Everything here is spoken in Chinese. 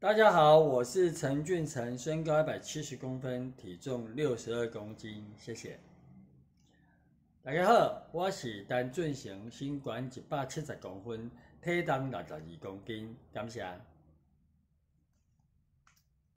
大家好我是陈俊成身高一百七十公分体重六十二公斤谢谢。大家好我是单俊成身高一百七十公分体重六十二公斤感谢。